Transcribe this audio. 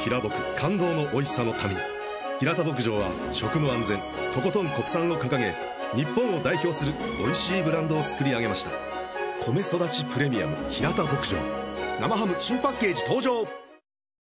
平牧感動の美味しさのために。平田牧場は食の安全とことん国産を掲げ日本を代表する美味しいブランドを作り上げました。米育ちプレミアム平田牧場。生ハム新パッケージ登場。